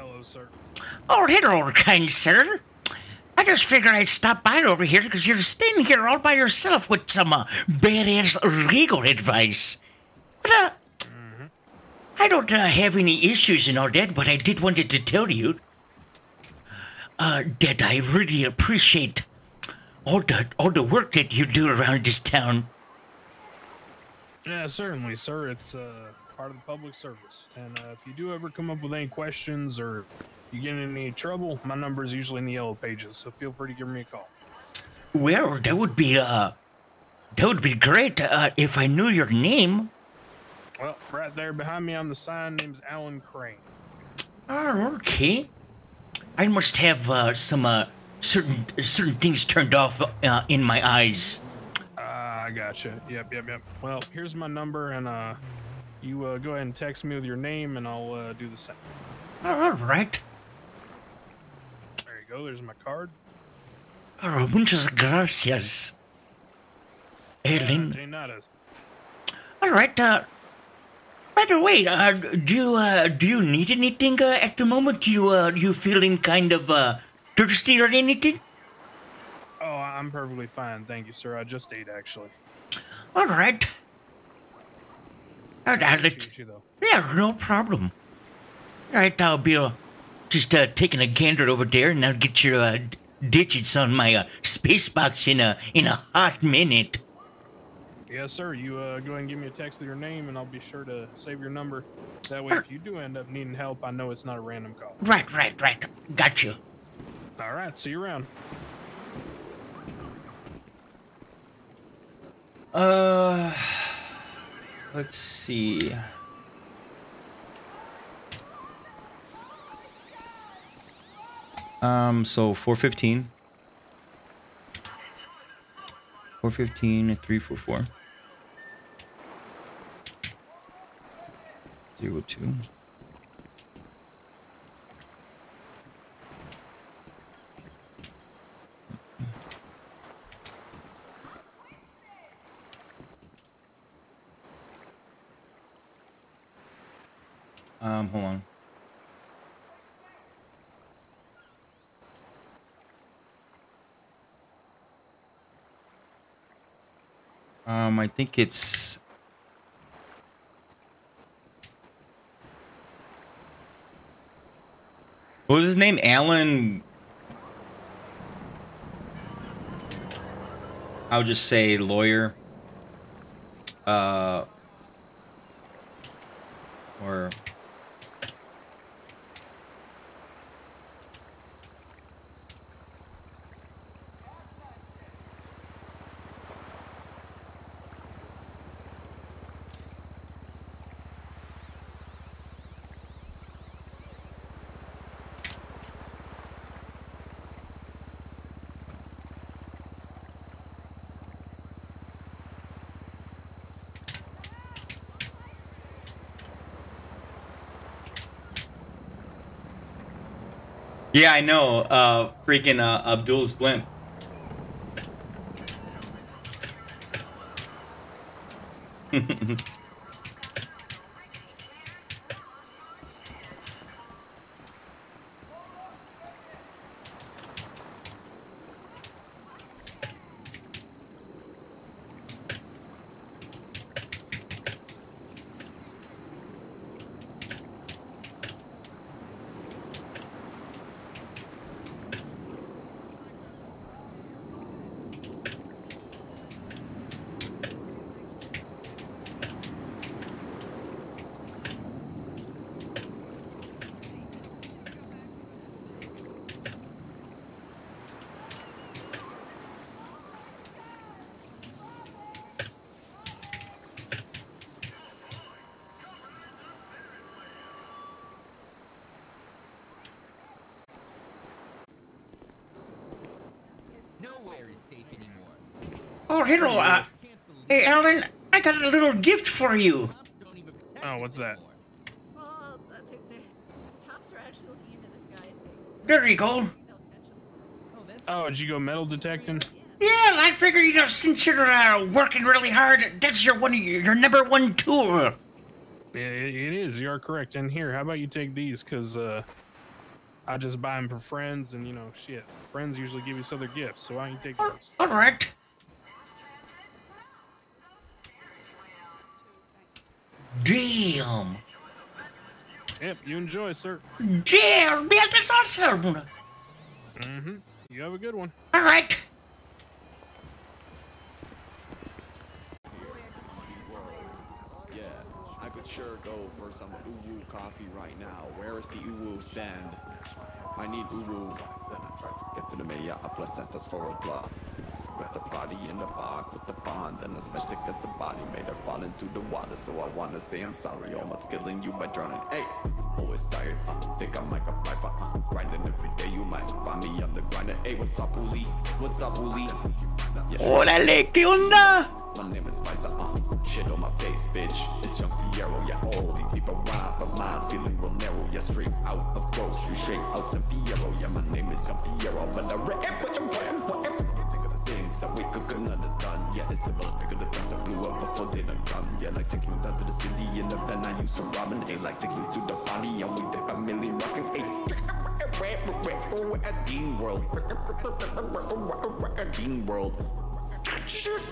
Hello, sir. Oh, hello, kind sir. I just figured I'd stop by over here because you're standing here all by yourself with some uh, badass legal advice. But, uh, I don't uh, have any issues and all that, but I did wanted to tell you uh, that I really appreciate all the all the work that you do around this town. Yeah, certainly, sir. It's uh, part of the public service. And uh, if you do ever come up with any questions or you get in any trouble, my number is usually in the yellow pages. So feel free to give me a call. Well, that would be uh, that would be great uh, if I knew your name. Well, right there behind me on the sign, name's Alan Crane. Oh, okay. I must have uh, some uh, certain certain things turned off uh, in my eyes. Ah, I gotcha. Yep, yep, yep. Well, here's my number, and uh, you uh, go ahead and text me with your name, and I'll uh, do the same. All right. There you go. There's my card. Oh, muchas gracias. Nada. All right. Uh, by the way, uh, do you uh, do you need anything uh, at the moment? You uh, you feeling kind of uh, thirsty or anything? Oh, I'm perfectly fine. Thank you, sir. I just ate, actually. All right. All right, I'll let- Appreciate you, though. Yeah, no problem. All right, I'll be uh, just uh, taking a gander over there, and I'll get your uh, d- digits on my uh, space box in a in a hot minute. Yes, sir. You uh, go ahead and give me a text with your name, and I'll be sure to save your number. That way, if you do end up needing help, I know it's not a random call. Right, right, right. Got you. All right. See you around. Uh, let's see. Um, so 415. 415, 344. Zero two. Um, hold on. Um, I think it's. What was his name? Alan. I'll just say lawyer. Uh. Or. Yeah, I know. Uh, freaking uh, Abdul's blimp. Nowhere is safe anymore. Oh, hello. Uh, hey, Alan. I got a little gift for you. Cops don't even protect Oh, what's that? There you go. They'll catch him. Oh, did you go metal detecting? Yeah, I figured you know since you're uh, working really hard, that's your one your number one tool. Yeah, it, it is. You are correct. And here, how about you take these? Because uh, I just buy them for friends, and you know, shit. Friends usually give each other gifts, so why don't you take those? All right. Damn. Yep, you enjoy, sir. Damn, man, that's awesome. Mm-hmm. You have a good one. All right. Yeah, I could sure go for some uwu coffee right now. Where is the uwu stand? I need uwu. Then I tried to get to the mayor of placentas for a block. Got the body in the bog with the bond, and I smashed against the body, made her fall into the water. So I wanna say I'm sorry, almost killing you by drowning. Hey, always tired, uh, think I'm like a viper, uh, grinding every day. You might find me on the grinder. Hey, what's up, Uli? What's up, Uli? Yeah. Órale, ¿qué onda? My name is Pfizer, uh, shit on my face, bitch. It's Young Fierro, yeah, these people rhyme, but mine feeling real narrow, yeah, straight out of grocery, straight out San Fierro, yeah, my name is Young Fierro, but I rap with your brand for every single things that we could another done, yeah, it's a little bigger the things that blew up before they done come, yeah, like taking you down to the city in the van, I used to robbing, ain't like taking you to the party, and we dip a million rockin'. A Dean World. A Dean World.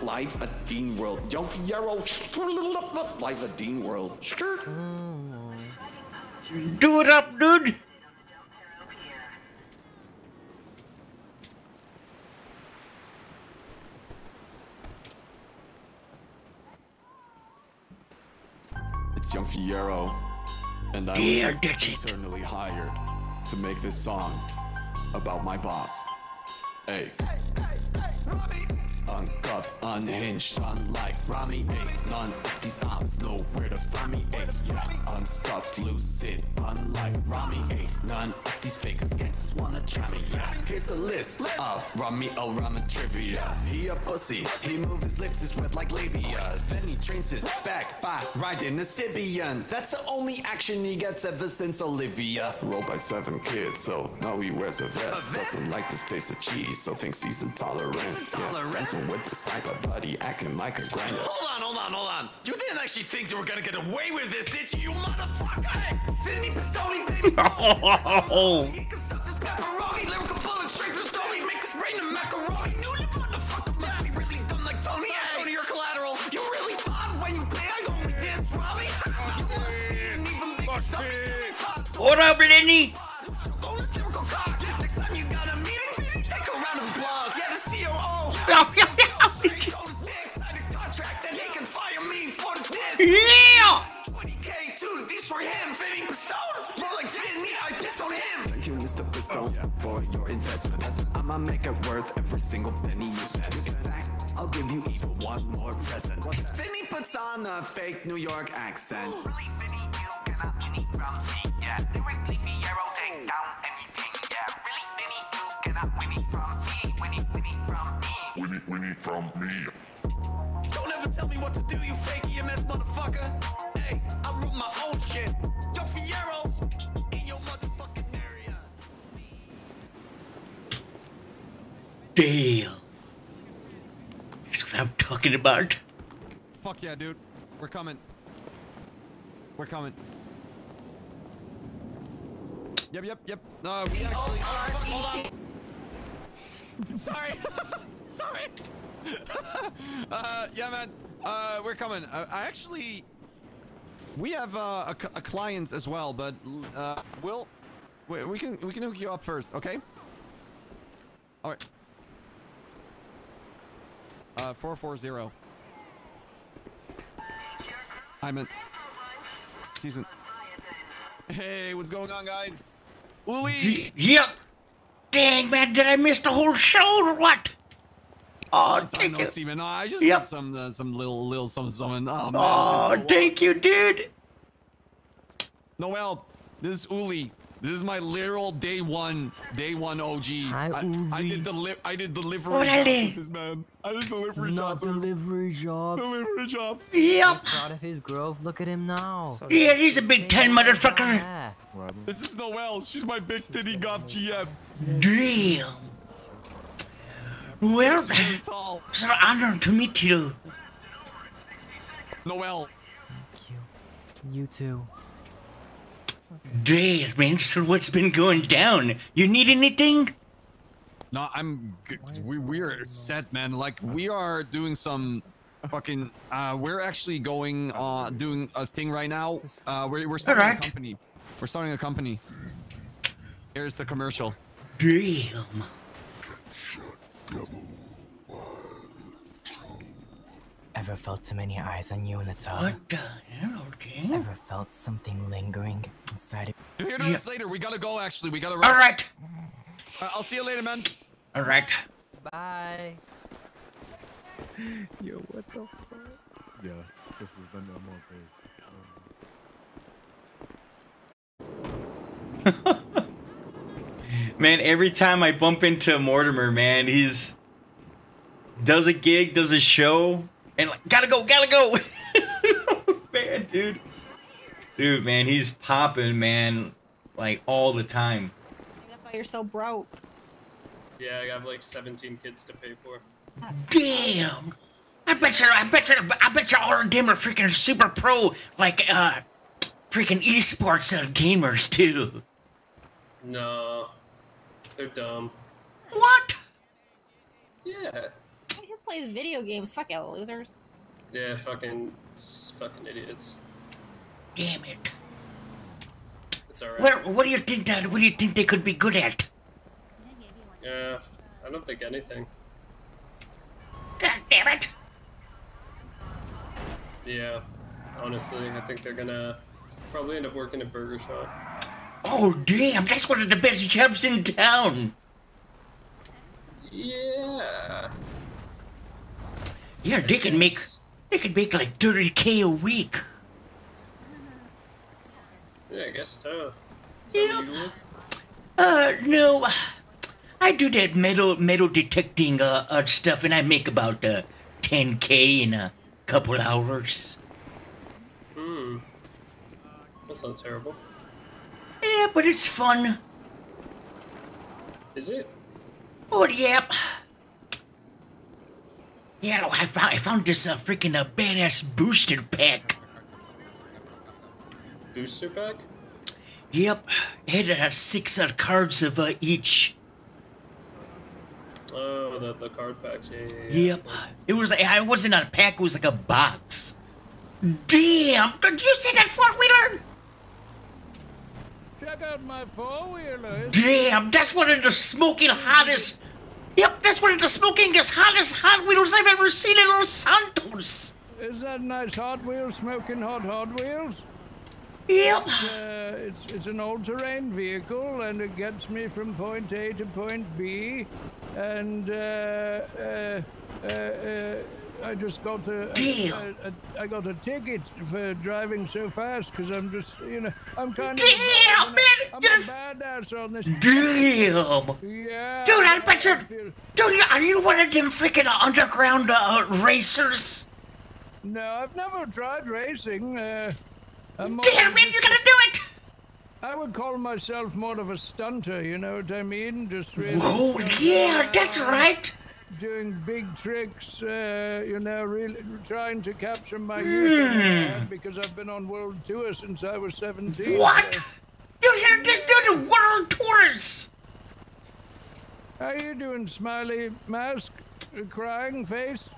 Life at Dean World. Young Fierro. Life at Dean World. Do it up, dude. It's Young Fierro. And I Dear was Digit. eternally hired to make this song about my boss. Hey. Uncuffed, unhinged, unlike Rami, ayy. None of these ops know where to find me. Yeah, unstuffed, lucid, unlike Rami, ayy. None of these fakers gangsters wanna try me, yeah. Here's a list of Rami oh, El-Rahman trivia. He a pussy, he move his lips, is red like labia. Then he trains his back by riding a Sybian. That's the only action he gets ever since Olivia. Rolled by seven kids, so now he wears a vest. Doesn't like the taste of cheese, so thinks he's intolerant. Yeah, dancing with the sniper buddy, acting like a grinder. Hold on, hold on, hold on. You didn't actually think you were gonna get away with this, did you, you motherfucker? Hey, Vinny Pistoli, baby. Oh, He can suck this pepperoni, lyrical bullet straight to Stony, make this rain of macaroni. You the motherfucker must be really dumb like Tony. Hey, Tony, your collateral. You really thought when you play I only diss Robbie? You must be an even bigger dummy. what up, Lenny? COO. yeah. 20k to destroy him, fitting pistol. More like Vinny, I piss on him. Thank you, Mr. Pistol, for your investment. I'ma make it worth every single penny you spend. In fact, I'll give you even one more present. Vinny puts on a fake New York accent. Really, Vinny, you cannot it from me. Yeah, lyrically, Fierro, take down Winnie, Winnie from me. Don't ever tell me what to do, you fake EMS motherfucker. Hey, I wrote my own shit. Yo, Fierro, in your motherfucking area. Damn. That's what I'm talking about. Fuck yeah, dude. We're coming. We're coming. Yep, yep, yep. Uh, we actually. Oh, fuck, hold on. Sorry. Sorry. uh, yeah, man. Uh, we're coming. Uh, I actually. We have uh, a, c- a client as well, but uh, we'll. We, we can we can hook you up first, okay? All right. Uh, four four zero. I'm in. Season. Hey, what's going on, guys? Uli! Yep. Dang, man, did I miss the whole show or what? Oh, I thank know, you. Steven. No, I just Yep. did some uh, some little little something something. Oh man. Oh, so thank you, dude. Noel, this is Uli. This is my literal day one, day one OG. Hi, I, I did the li- I did delivery Orale. jobs this man. I did delivery Not jobs. with- delivery job. Delivery jobs. Yep. Proud of his growth. Look at him now. Yeah, he's a big time motherfucker. Yeah. This is Noel. She's my big titty goth GM. Damn. Well, Really it's an honor to meet you. Noel. Thank you. You too. Damn, man, so what's been going down? You need anything? No, I'm. We we're set, man. Like we are doing some fucking. Uh, we're actually going on doing a thing right now. Uh, we're we're starting Alright. a company. We're starting a company. Here's the commercial. Damn. Ever felt so many eyes on you in the tub? What the hell, okay? Ever felt something lingering inside of Here it is later. We gotta go. Actually, we gotta. All right. Uh, I'll see you later, man. All right. Bye. Yo, what the fuck? Yeah, this has been a more Man, every time I bump into Mortimer, man, he's does a gig, does a show, and like gotta go, gotta go. man, dude. Dude, man, he's popping, man, like all the time. That's why you're so broke. Yeah, I have like 17 kids to pay for. Damn. I bet you, I bet you, I bet you all of them are freaking super pro, like, uh, freaking esports uh, gamers too. No, they're dumb. What? Yeah, Who plays video games? Fuck you, losers. yeah, fucking, fucking idiots. Damn it. It's alright. What, what do you think that, what do you think they could be good at? Yeah, I don't think anything. God damn it. Yeah, honestly, I think they're gonna probably end up working at Burger Shot. Oh, damn, that's one of the best jobs in town. Yeah. Yeah, they can make, they can make like 30k a week. Yeah, I guess so. Is that where you work? Uh, no. I do that metal metal detecting uh, uh stuff, and I make about uh 10k in a couple hours. Hmm. That's not terrible. Yeah, but it's fun. Is it? Oh yeah. Yeah, no, I found I found this uh, freaking uh, badass booster pack. Booster pack? Yep, it had uh, six uh, cards of uh, each. Oh, the, the card packs. Yeah, yeah, yeah. Yep, it was like it wasn't a pack; it was like a box. Damn! Did you see that four wheeler? Check out my four wheeler. Damn, that's one of the smoking hottest. Yep, that's one of the smoking hottest Hot Wheels I've ever seen in Los Santos. Is that nice Hot Wheels smoking hot Hot Wheels? Yep. It's, uh, it's, it's an all-terrain vehicle, and it gets me from point A to point B. And uh, uh, uh, uh, I just got a, Damn. a, a, I got a ticket for driving so fast because I'm just, you know, I'm kind of. Damn, man! I'm You're a badass on this. Damn. Yeah. Dude, I bet you. Dude, are you one of them freaking underground uh, racers? No, I've never tried racing. Uh, Damn, man, just you gotta do it! I would call myself more of a stunter, you know what I mean? Just really. Oh, yeah, that's right. Doing big tricks, uh, you know, really trying to capture my Hmm. youth hand because I've been on world tour since I was 17. What? Uh, You hear this dude world tours? how you doing, smiley mask, crying face?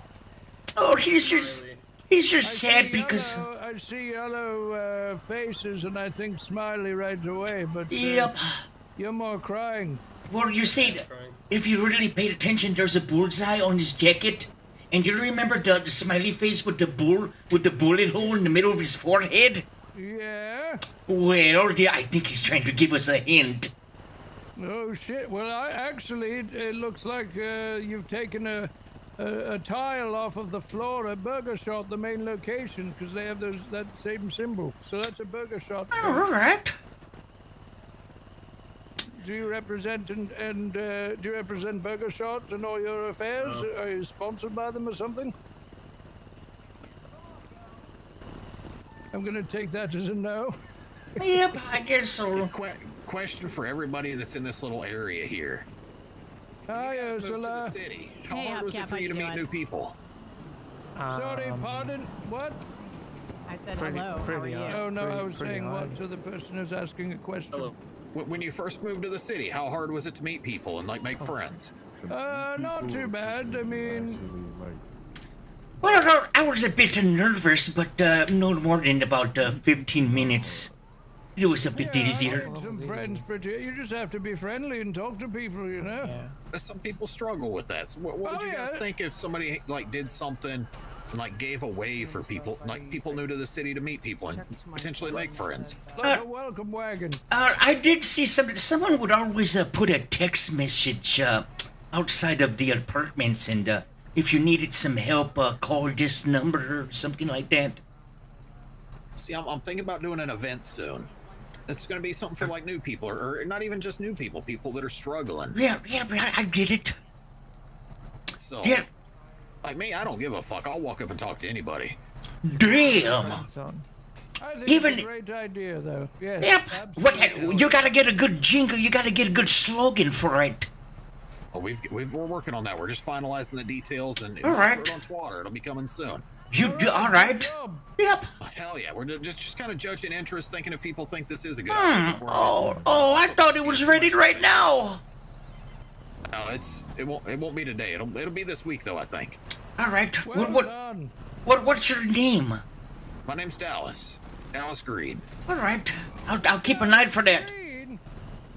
Oh, he's just. He's just sad see because. yellow, I see yellow uh, faces and I think smiley right away, but. Uh, Yep. You're more crying. Well, you see, if you really paid attention, there's a bullseye on his jacket. And you remember the, the smiley face with the bull with the bullet hole in the middle of his forehead? Yeah. Well, yeah, I think he's trying to give us a hint. Oh shit! Well, I actually, it, it looks like uh, you've taken a, a a tile off of the floor at Burger Shot, the main location, because they have those that same symbol. So that's a Burger Shot. All right. Do you represent and, and uh, do you represent Burger Shot and all your affairs? No. Are you sponsored by them or something? I'm gonna take that as a no. Yep, I guess so. Que- question for everybody that's in this little area here. Hi, Moved to the city. How Hey, hard was Hubcap, it for you to meet doing? new people? Sorry, Um, pardon. What? I said Pretty- hello. How are you? high. Oh no, I was saying high. what to the person who's asking a question. When when you first moved to the city, how hard was it to meet people and like make friends? Uh, not too bad. I mean, Well, I was a bit nervous, but uh, no more than about uh, 15 minutes. It was a bit yeah, easier. some friends pretty. You just have to be friendly and talk to people, you know. Yeah. Some people struggle with that. So what, what would Oh, you guys yeah. think if somebody like did something and like gave a way for people, like people new to the city to meet people and potentially make friends? Like a welcome wagon. Uh, I did see some. Someone would always uh, put a text message uh, outside of the apartments, and uh, if you needed some help, uh, call this number or something like that. See, I'm, I'm thinking about doing an event soon. It's going to be something for like new people, or, or not even just new people, people that are struggling. Yeah, yeah, I, I get it. So, Yeah. Like me, I don't give a fuck. I'll walk up and talk to anybody. Damn. I think Even- it's a great idea, though. Yes. Yep. What? You gotta get a good jingle. You gotta get a good slogan for it. Oh, we've, we've we're working on that. We're just finalizing the details, and All right. it's on Twitter. It'll be coming soon. You do all right? Yep. Hell yeah, we're just just kind of judging interest, thinking if people think this is a good Hmm. idea. Oh, oh! I thought it was ready right now. No, it's it won't it won't be today. It'll it'll be this week though. I think. All right. Well what? What? done. What? What's your name? My name's Dallas. Dallas Green. All right. I'll, I'll keep an eye for that.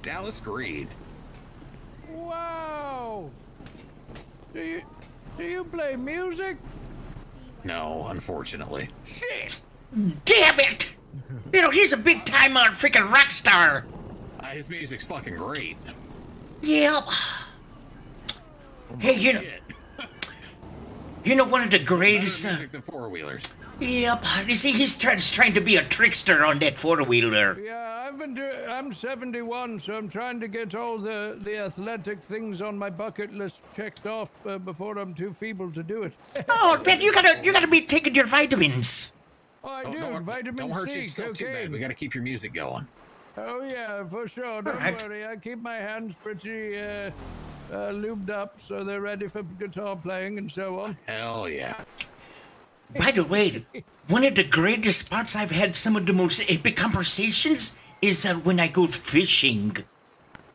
Dallas Green. Wow. Do you do you play music? No, unfortunately. Shit. Damn it! You know he's a big time uh, freaking rock star. Uh, his music's fucking great. Yep. Hey, you know, you know one of the greatest. Uh, the four wheelers. yep. You see, he's trying, trying to be a trickster on that four wheeler. Yeah, I've been doing. I'm 71, so I'm trying to get all the the athletic things on my bucket list checked off uh, before I'm too feeble to do it. Oh man, you gotta you gotta be taking your vitamins. Oh, I Don't- do. don't, Vitamin don't hurt C, yourself too bad. We got to keep your music going. Oh yeah, for sure. Don't Alright. worry. I keep my hands pretty uh, uh, lubed up so they're ready for guitar playing and so on. Hell yeah. By the way, one of the greatest spots I've had some of the most epic conversations is uh, when I go fishing.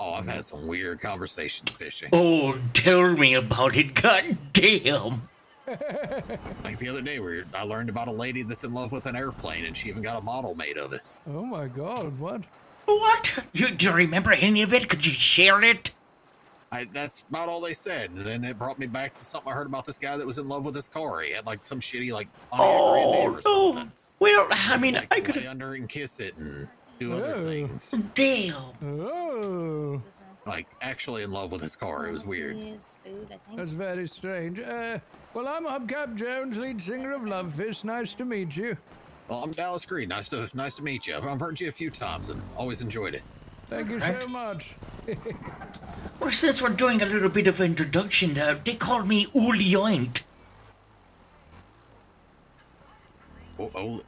Oh, I've had some weird conversations fishing. Oh, tell me about it. God damn. Like the other day, where I learned about a lady that's in love with an airplane, and she even got a model made of it. Oh my God! What? What? You, do you remember any of it? Could you share it? I, that's about all they said. And then it brought me back to something I heard about this guy that was in love with his car. He had like some shitty like oh Grand Am or Oh, something. Well, I mean, like, I could lay under and kiss it and do other Oh. things. Damn. Oh, Like actually in love with his car. It was weird. that's very strange. Uh, well, I'm Hubcap Jones, lead singer of Love Fist. Nice to meet you. Well, I'm Dallas Green. Nice to nice to meet you. I've, I've heard you a few times and always enjoyed it. Thank you so much. Well, since we're doing a little bit of introduction, uh, they call me Uli Oint. O- o-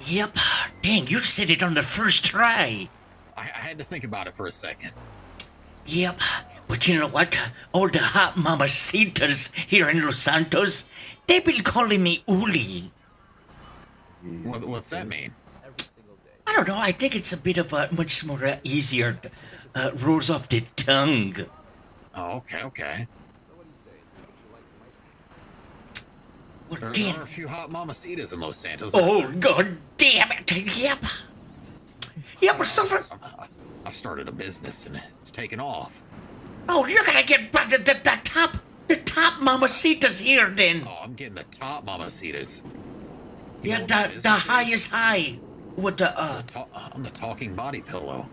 Yep. Dang, you said it on the first try. I, I had to think about it for a second. Yep. But you know what? All the hot mamacitas here in Los Santos, they've been calling me Uli. What, what's that mean? I don't know. I think it's a bit of a much more uh, easier uh, rolls off the tongue. Oh, okay, okay. Well, There, damn. are a few hot mamacitas in Los Santos. Oh, god damn it. Yep. Yep, we're suffering. I've started a business and it's taken off. Oh, you're gonna get the, the, the top... The top mamacitas here, then. Oh, I'm getting the top mamacitas. Yeah, the, the is, this is? highest high. With the, uh... Ta- I'm the talking body pillow.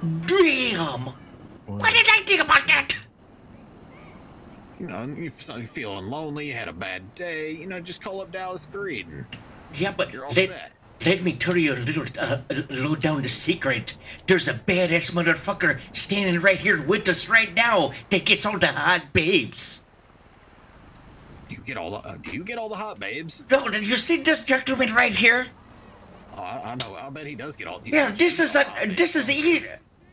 Damn. What did I think about that? You know, you're feeling lonely, you had a bad day, you know, just call up Dallas Green. Yeah, but you're all let, set. let me tell you a little, uh, low down the secret. There's a badass motherfucker standing right here with us right now that gets all the hot babes. You get all the, uh, do you get all the hot babes? No, did you see this gentleman right here? Oh, I, I know. I'll bet he does get all. Yeah, this is a, this is e-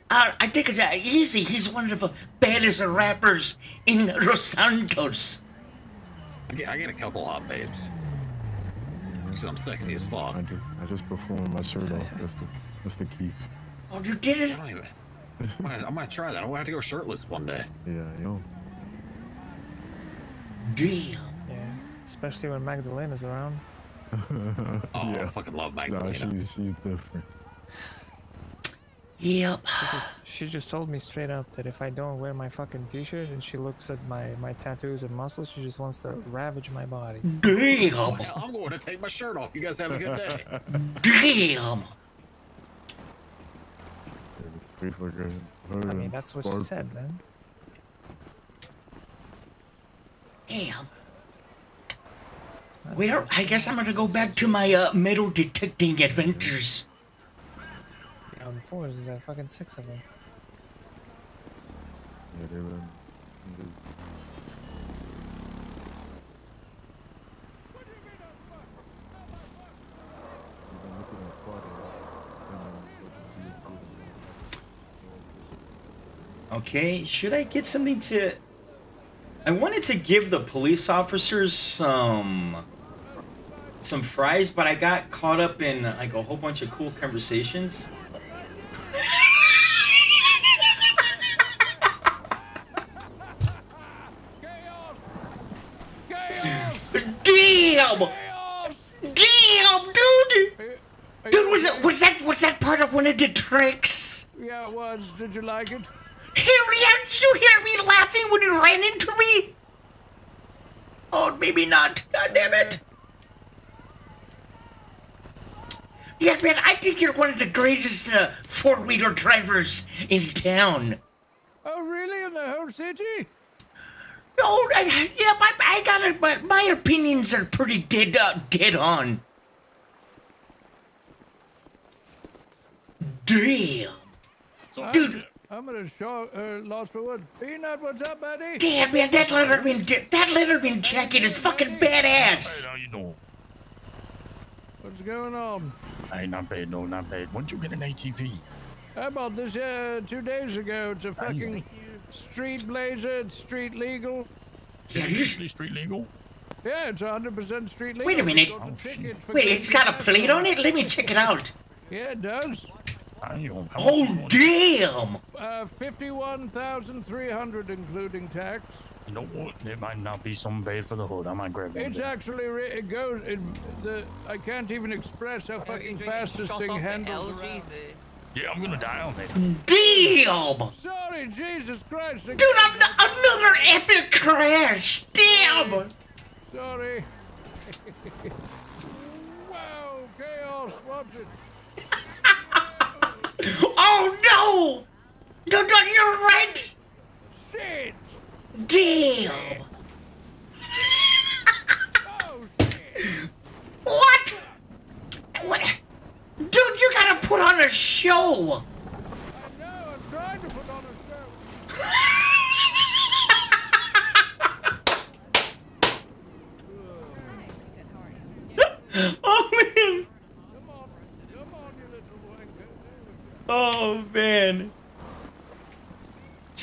uh, I think it's uh, easy. He's one of the baddest rappers in Los Santos. I get, I get a couple hot babes. Because I'm sexy as fuck. I just I just performed my shirt off. That's the that's the key. Oh, you did it? I don't even. I'm gonna, I'm gonna try that. I'm gonna have to go shirtless one day. Yeah, yo. Damn. Yeah, especially when Magdalena's around. Oh, I fucking love Nah, Magdalena. she's she's different. Yep. She just, she just told me straight up that if I don't wear my fucking t-shirt and she looks at my, my tattoos and muscles, she just wants to ravage my body. Damn. Well, I'm going to take my shirt off. You guys have a good day. Damn. Wait for her. I mean, that's what she said, man. Damn. Well, I guess I'm gonna go back to my uh, metal detecting adventures. On fours, there's like fucking six of them. Yeah, they were. Okay, should I get something to... I wanted to give the police officers some... Some fries, but I got caught up in like a whole bunch of cool conversations. Dude, was it was that was that part of one of the tricks? Yeah, it was. Did you like it? Harry, did you hear me laughing when you ran into me? Oh, maybe not. God damn it. Yeah, man, I think you're one of the greatest uh, four-wheeler drivers in town. Oh, really? In the whole city? No, I, yeah, I, I got it, but my opinions are pretty dead, uh, dead on. Damn. Dude. I'm gonna show uh, lost for words. Peanut, what's up, buddy? Damn, man, that Letterman, that Letterman jacket is fucking badass. How you doing? What's going on? Hey, not bad, no, not bad. When'd you get an ATV? I bought this uh, two days ago. It's a fucking street blazer. It's street legal. Yeah, usually street legal. Yeah, it's 100% street legal. Wait a minute. Got the ticket for Wait, it's got a plate on it? Let me check it out. Yeah, it does. Oh, damn. Uh, 51,300 including tax. You know what? It might not be something bad for the hood. I might grab it. It's actually, re- it goes, it, the, I can't even express how fucking fast this thing handles. Yeah, I'm gonna die on it. Damn. Sorry, Jesus Christ. Dude, an- another epic crash. Damn. Sorry. wow, chaos, watch it. Oh, no. You're right. Shit. Damn. Oh, What? What? Dude, you gotta put on a show. I know, I'm trying to put on a show. oh man. Oh man.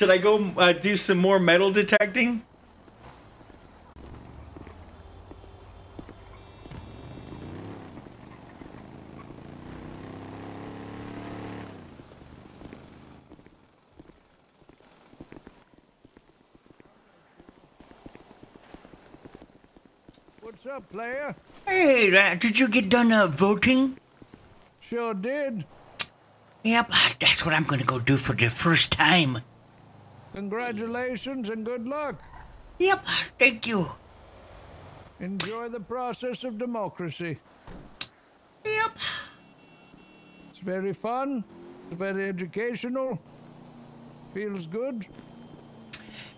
Should I go uh, do some more metal detecting? What's up, player? Hey, uh, did you get done uh, voting? Sure did. Yep, that's what I'm gonna go do for the first time. Congratulations and good luck. Yep, thank you. Enjoy the process of democracy. Yep. It's very fun. It's very educational. Feels good.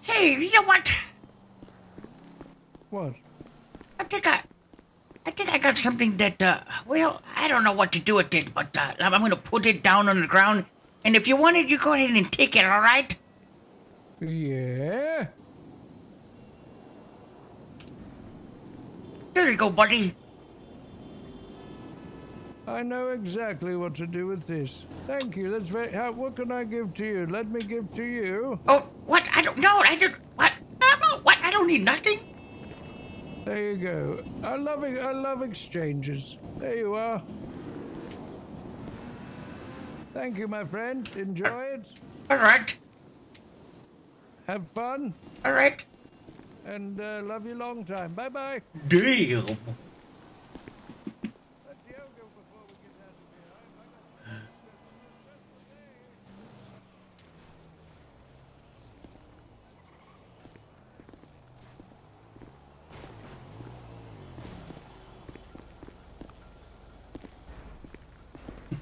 Hey, you know what? What? I think I, I think I got something that, uh, well, I don't know what to do with it, but uh, I'm gonna put it down on the ground, and if you want it, you go ahead and take it, all right? Yeah. There you go, buddy. I know exactly what to do with this. Thank you. That's very. How, what can I give to you? Let me give to you. Oh, what? I don't know. I don't. What? What? I don't need nothing. There you go. I love it. I love exchanges. There you are. Thank you, my friend. Enjoy it. All right. Have fun. All right. And uh, love you long time. Bye bye. Damn.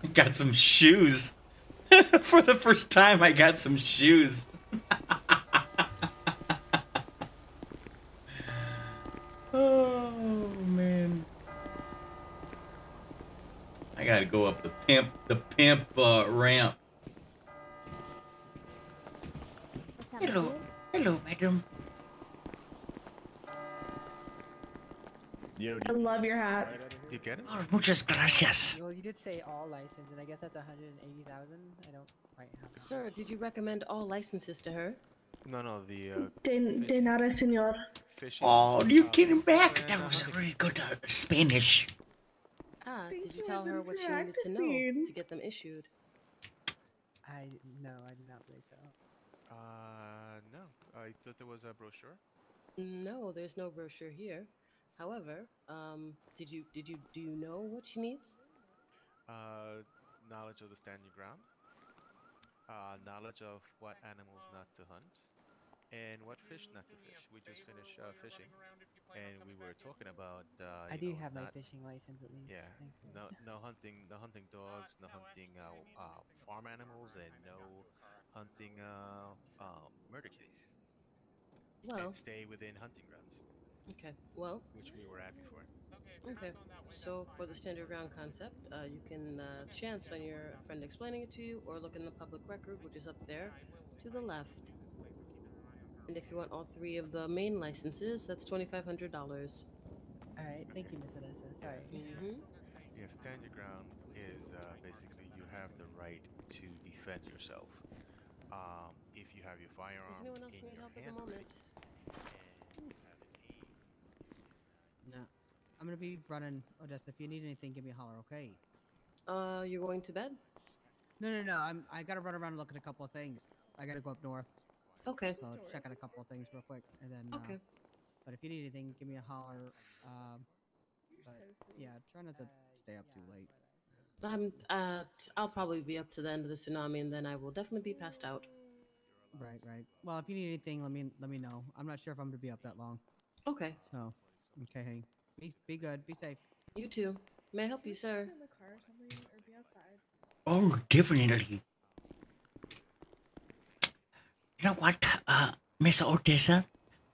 got some shoes. For the first time, I got some shoes. Gotta go up the pimp, the pimp uh, ramp. Hello. Hello, madam. I love your hat. Do you get it? Oh, muchas gracias. Well, you did say all license, and I guess that's 180,000. I don't quite have. that. Sir, did you recommend all licenses to her? No, no, the uh, De, de nada, senor. fishing. Oh, you came back? That was a very good uh, Spanish. Thank did you you, tell her been what she needed to know to get them issued? I no, I did not believe so. Uh, no. I thought there was a brochure. No, there's no brochure here. However, um, did you did you do you know what she needs? Uh, knowledge of the standing ground. Uh, knowledge of what animals not to hunt, and what fish not to fish. We just finished uh, fishing, and we were talking about. Uh, I do know, have my fishing license at least. Yeah, no, no hunting, no hunting dogs, no hunting uh, uh, farm animals, and no hunting uh, uh, murder kitties. Well, and stay within hunting grounds, okay. Well, which we were at before. okay. So for the standard ground concept, uh, you can uh, chance on your friend explaining it to you, or look in the public record, which is up there to the left. And if you want all three of the main licenses, that's twenty five hundred dollars. All right, thank you, Miss Odessa. Sorry. Mm-hmm. Yeah, stand your ground is uh, basically you have the right to defend yourself. Um, if you have your firearm Does firearm anyone else in need your help at the moment? and you have an aim No, I'm gonna be running Odessa. If you need anything, give me a holler, okay? Uh, you're going to bed? No, no, no. I'm. I gotta run around and look at a couple of things. I gotta go up north. Okay. So check out a couple of things real quick, and then. Uh, Okay. but if you need anything, give me a holler. Um, but yeah, try not to stay up too late. I'm. Uh, t- I'll probably be up to the end of the tsunami, and then I will definitely be passed out. Right, right. Well, if you need anything, let me let me know. I'm not sure if I'm gonna be up that long. Okay. So, okay, hey, be be good, be safe. You too. May I help you, sir? In the car or something, or be outside. Oh, definitely. You know what, uh, Miss Orteza?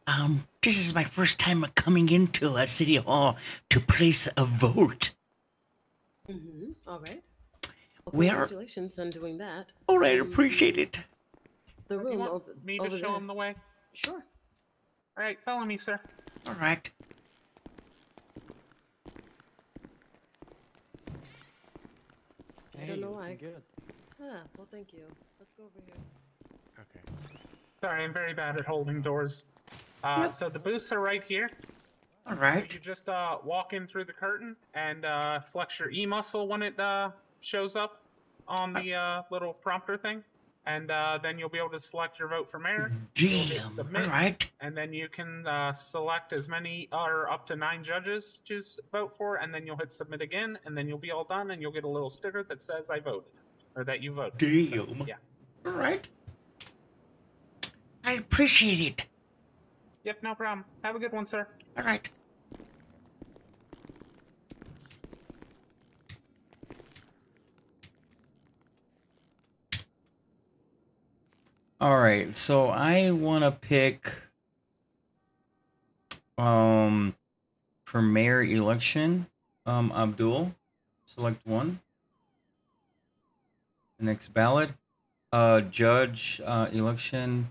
Um, this is my first time coming into a city hall to place a vote. Mm-hmm. All right. Well, Where- congratulations on doing that. All right, appreciate it. The You room want over, me to over show there. him the way? Sure. All right, follow me, sir. All right. I don't know why. Good. Ah, well, thank you. Let's go over here. Okay. Sorry, I'm very bad at holding doors. Uh, So the booths are right here. All right. You just uh, walk in through the curtain and uh, flex your E muscle when it uh, shows up on the uh, little prompter thing, and uh, then you'll be able to select your vote for mayor. Damn. submit, All right. And then you can uh, select as many or up to nine judges to vote for, and then you'll hit submit again, and then you'll be all done, and you'll get a little sticker that says I voted or that you voted. Damn. Yeah. All right. I appreciate it. Yep, no problem. Have a good one, sir. All right. All right, so I want to pick um for mayor election, um Abdul, select one. The next ballot, uh judge uh election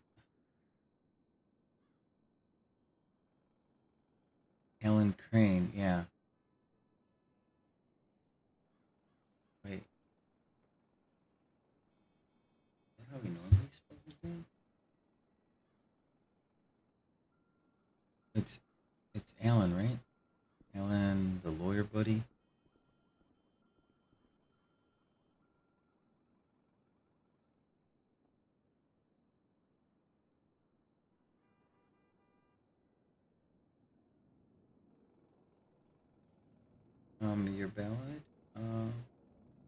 Alan Crane, yeah. Wait. How we normally spell his name? It's it's Alan, right? Alan, the lawyer buddy. Um, your ballot uh,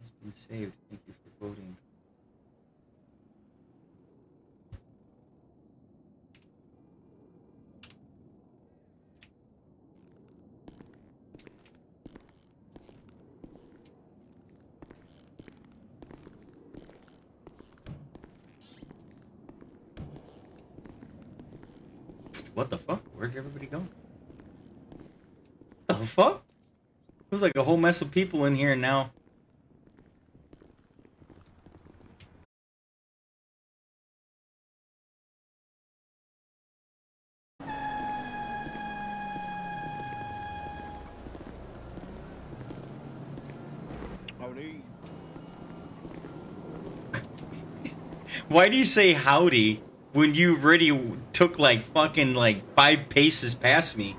has been saved. Thank you for voting. What the fuck? Where'd everybody go? The fuck? There's like a whole mess of people in here now. Howdy. Why do you say howdy when you already took like fucking like five paces past me?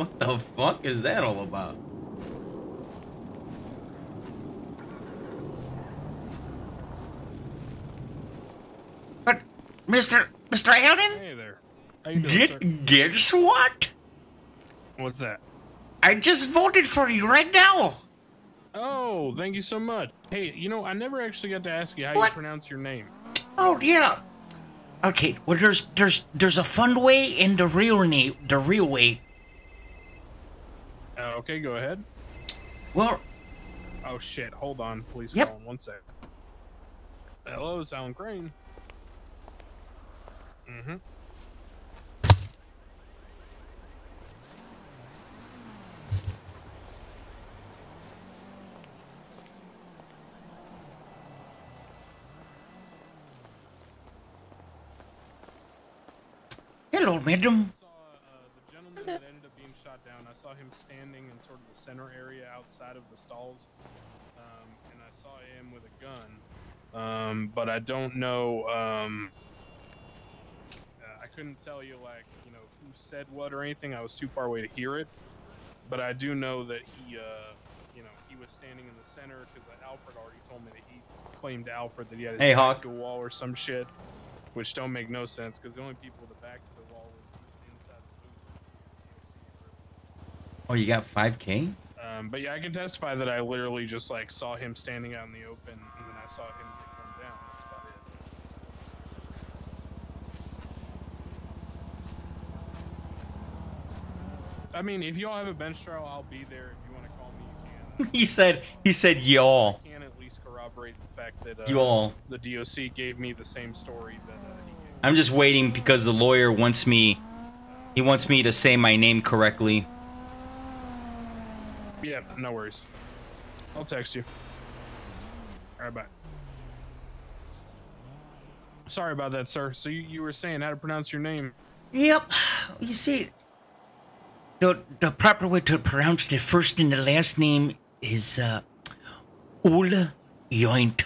what the fuck is that all about? But, Mr. Mr. Alden? Hey there. How you doing, sir? Get, guess what? What's that? I just voted for you right now. Oh, thank you so much. Hey, you know, I never actually got to ask you how What? you pronounce your name. Oh yeah. Okay, well there's there's there's a fun way and the real name the real way. Okay, go ahead. Well, Oh shit! Hold on, please. Yep. Call one sec. Hello, Alan Crane. Mm-hmm. hello, madam. saw uh, the gentleman that ended up being shot down. I saw him standing in sort of the center area outside of the stalls, um, and I saw him with a gun. Um, but I don't know. Um, uh, I couldn't tell you like you know who said what or anything. I was too far away to hear it. But I do know that he, uh, you know, he was standing in the center because Alfred already told me that he claimed to Alfred that he had his Hey, back Hawk. to the wall or some shit, which don't make no sense because the only people with the back to the wall were inside the booth. Oh, you got 5k? Um, but yeah, I can testify that I literally just like saw him standing out in the open, and then I saw him come down. That's about it. I mean, if y'all have a bench trial, I'll be there. If you want to call me, you can. he said he said y'all. Can at least corroborate the fact that uh, Y'all. the DOC gave me the same story that uh, he gave. I'm just waiting because the lawyer wants me he wants me to say my name correctly. Yeah, no worries. I'll text you. All right, bye. Sorry about that, sir. So you, you were saying how to pronounce your name? Yep. You see, the the proper way to pronounce the first and the last name is uh, Ulle Yoint.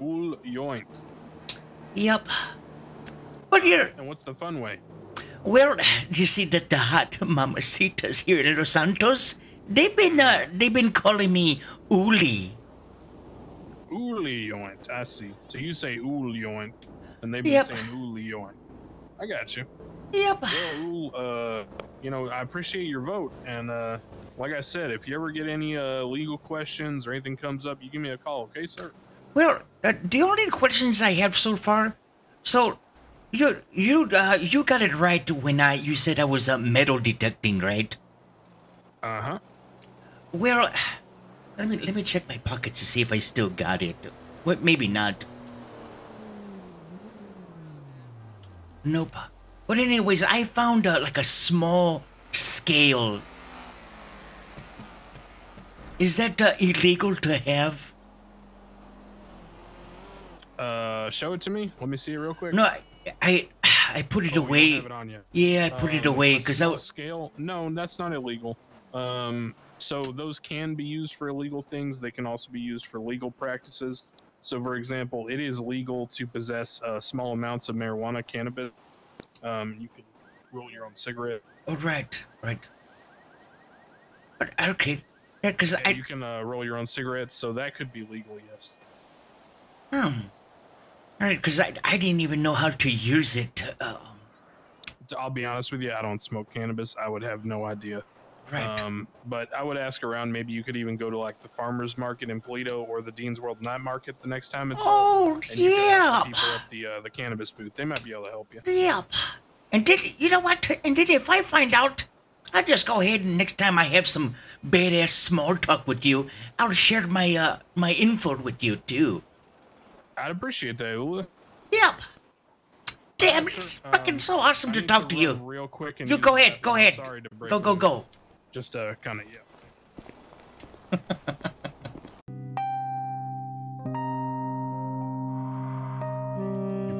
Ul Yoint. Yep. But here, And what's the fun way? well, you see that the hot mamacitas here in Los Santos, they've been uh, they've been calling me Uli. Uli Yoint. I see. So you say Ul Yoint, and they've been Yep. saying Uli Yoint. I got you. Yep. Well, uh, you know, I appreciate your vote, and uh, like I said, if you ever get any uh, legal questions or anything comes up, you give me a call, okay, sir? Well, uh, the only questions I have so far, so you you uh, you got it right when I you said I was uh, metal detecting, right? Uh huh. Well, let me let me check my pockets to see if I still got it. What? Maybe not. Nope. But anyways, I found uh, like a small scale. Is that uh, illegal to have? Uh, show it to me. Let me see it real quick. No, I, I, I put it Oh, away. have it on yet. Yeah, I put it Um, away because I was. scale. No, that's not illegal. Um, so those can be used for illegal things. They can also be used for legal practices. So, for example, it is legal to possess uh, small amounts of marijuana, cannabis. Um, you can roll your own cigarette. Oh, right, right. But okay, yeah, because I. you can uh, roll your own cigarettes, so that could be legal. Yes. Hmm. All right, because I, I didn't even know how to use it. Uh, To- I'll be honest with you, I don't smoke cannabis. I would have no idea. Right. Um, but I would ask around. Maybe you could even go to like the farmers market in Paleto or the Dean's World Night Market the next time it's Oh, on. And you could ask the yeah. people at the uh, the cannabis booth. They might be able to help you. Yep. And did you know what? And did if I find out, I'll just go ahead and next time I have some badass small talk with you, I'll share my uh my info with you too. I'd appreciate that, Ula. Yep. Damn, it's fucking so awesome I to talk to, you. Real quick. And You go ahead, go ahead. Sorry to break Go, go, go. Just uh, kind of yeah.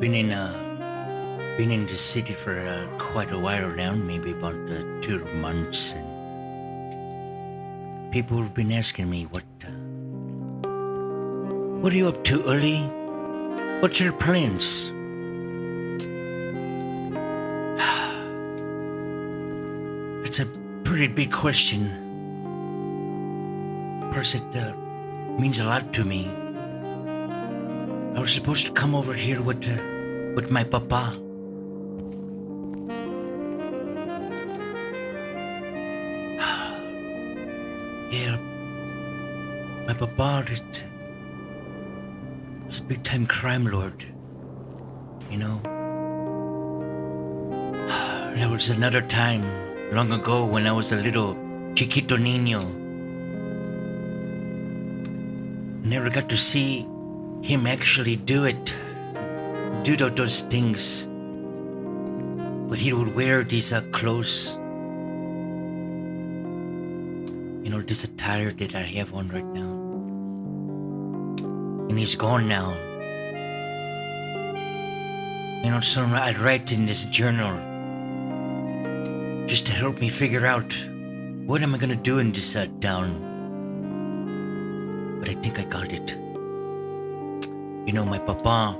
Been in uh, been in the city for uh, quite a while now, maybe about uh, two months, and people have been asking me what, uh, what are you up to, early? What's your plans? A big question. Of it uh, means a lot to me. I was supposed to come over here with uh, with my papa. yeah, my papa is, was a big time crime lord. You know, there was another time long ago when I was a little chiquito niño. Never got to see him actually do it, do those things. But he would wear these uh, clothes. You know, this attire that I have on right now. And he's gone now. You know, so I write in this journal just to help me figure out what am I gonna do in this uh, town. But I think I got it. You know, my papa,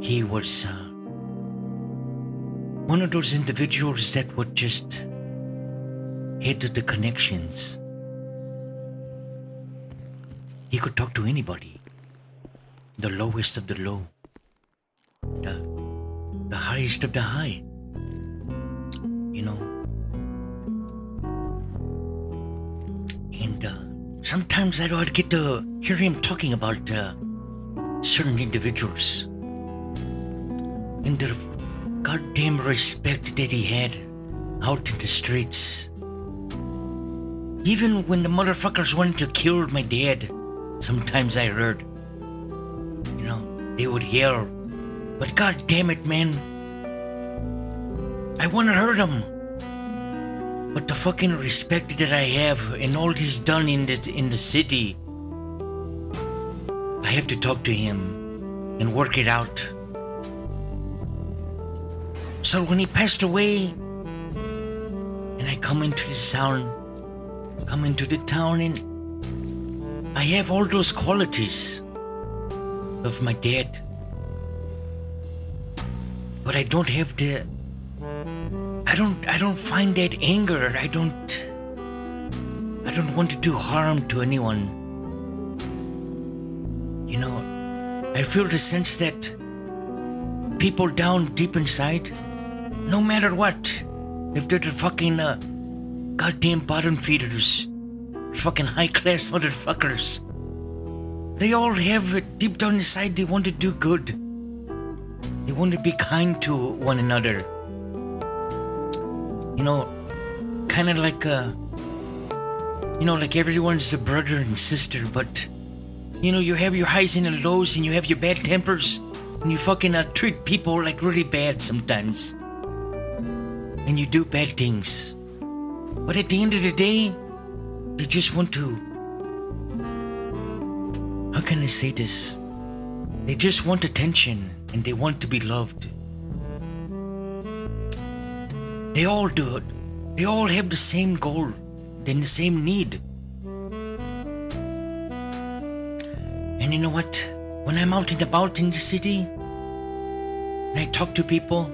he was uh, one of those individuals that would just head to the connections. He could talk to anybody, the lowest of the low, the, the highest of the high. Sometimes I'd, I'd get to hear him talking about uh, certain individuals and the goddamn respect that he had out in the streets. Even when the motherfuckers wanted to kill my dad, sometimes I heard, you know, they would yell, but god damn it, man, I wouldn't hurt him. But the fucking respect that I have and all he's done in the in the city, I have to talk to him and work it out. So when he passed away, and I come into the town, come into the town, and I have all those qualities of my dad, but I don't have the I don't I don't find that anger. I don't I don't want to do harm to anyone. You know, I feel the sense that people down deep inside, no matter what, if they're the fucking uh, goddamn bottom feeders, fucking high class motherfuckers, they all have it deep down inside they want to do good. They want to be kind to one another you know, kind of like uh, you know, like everyone's a brother and sister, but you know, you have your highs and your lows, and you have your bad tempers, and you fucking uh, treat people like really bad sometimes, and you do bad things. But at the end of the day, you just want to. How can I say this? They just want attention and they want to be loved. They all do it. They all have the same goal the same need. And you know what? When I'm out and about in the city and I talk to people,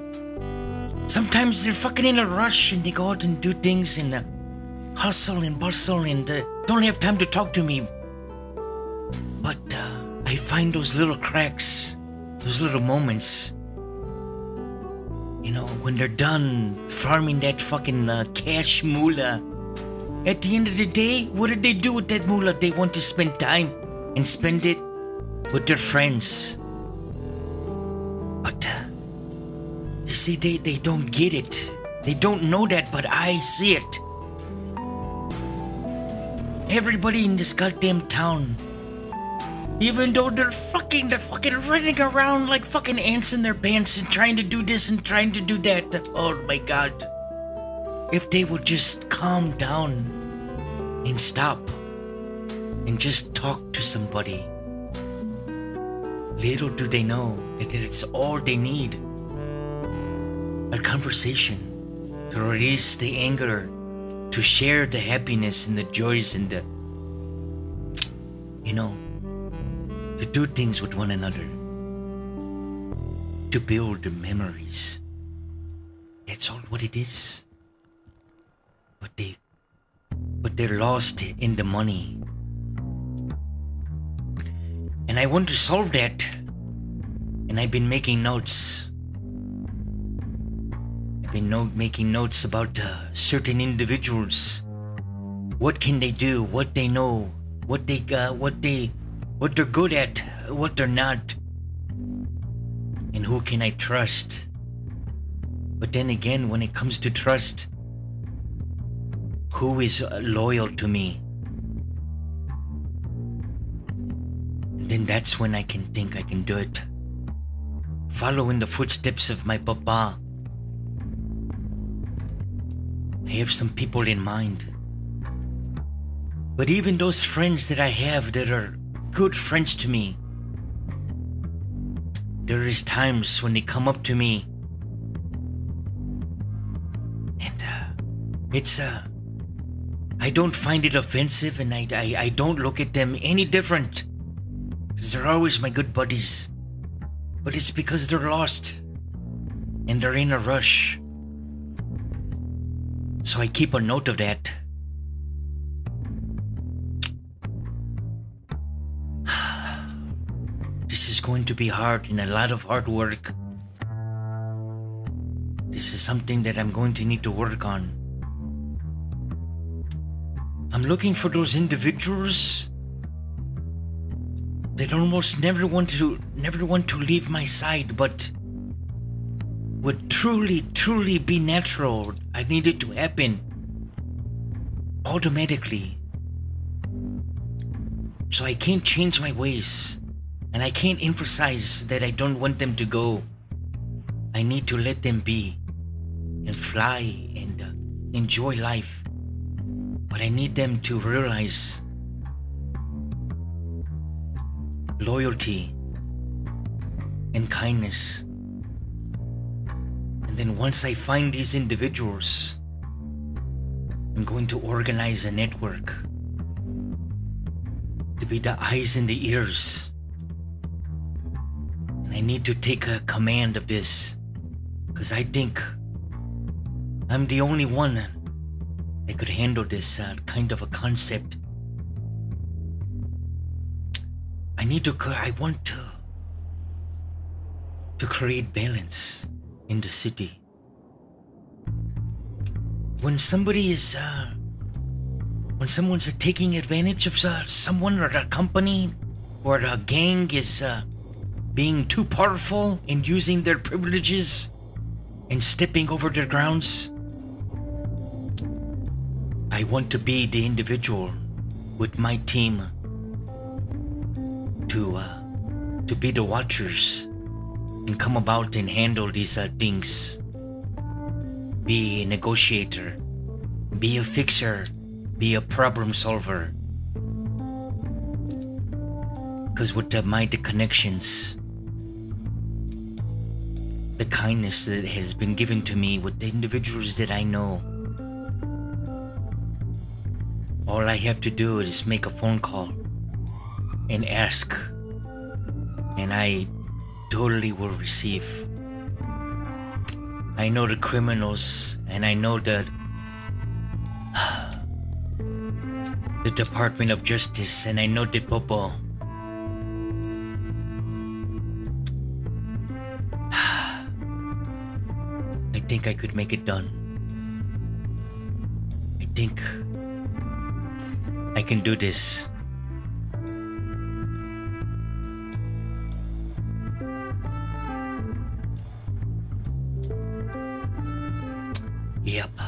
sometimes they're fucking in a rush and they go out and do things and the hustle and bustle and uh, don't have time to talk to me. But uh, I find those little cracks, those little moments. You know, when they're done farming that fucking uh, cash moolah, at the end of the day, what did they do with that moolah? They want to spend time and spend it with their friends. But, uh, you see, they, they don't get it. They don't know that, but I see it. Everybody in this goddamn town, even though they're fucking, they're fucking running around like fucking ants in their pants and trying to do this and trying to do that. Oh my god. If they would just calm down and stop and just talk to somebody. Little do they know that it's all they need. A conversation to release the anger, to share the happiness and the joys and the, you know, to do things with one another, to build the memories. That's all what it is. But they, but they're lost in the money. And I want to solve that. And I've been making notes. I've been no- making notes about uh, certain individuals. What can they do? What they know? What they uh, what they what they're good at? What they're not? And who can I trust? But then again, when it comes to trust, who is loyal to me? then that's when I can think I can do it. Follow in the footsteps of my papa. I have some people in mind. But even those friends that I have that are good friends to me, there is times when they come up to me and uh, it's uh I don't find it offensive and I, I, I don't look at them any different. They're always my good buddies. But it's because they're lost. And they're in a rush. So I keep a note of that. Going to be hard and a lot of hard work. This is something that I'm going to need to work on. I'm looking for those individuals that almost never want to never want to leave my side, but would truly, truly be natural. I need it to happen automatically. So I can't change my ways. And I can't emphasize that I don't want them to go. I need to let them be and fly and uh, enjoy life. But I need them to realize loyalty and kindness. And then once I find these individuals, I'm going to organize a network to be the eyes and the ears. I need to take a command of this because I think I'm the only one that could handle this uh, kind of a concept. I need to, I want to, to create balance in the city. When somebody is, uh, when someone's taking advantage of uh, someone or a company or a gang is uh, being too powerful and using their privileges and stepping over their grounds, I want to be the individual with my team to uh, to be the watchers and come about and handle these uh, things. Be a negotiator, be a fixer, be a problem solver. Because with the, the connections the kindness that has been given to me with the individuals that I know. All I have to do is make a phone call and ask, and I totally will receive. I know the criminals, and I know that the Department of Justice, and I know the Popo. Think I could make it done. I think I can do this. Yep.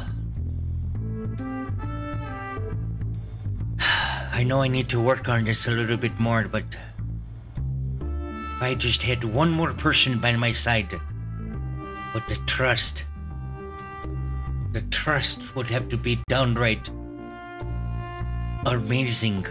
I know I need to work on this a little bit more, but if I just had one more person by my side, but the trust, the trust would have to be downright amazing.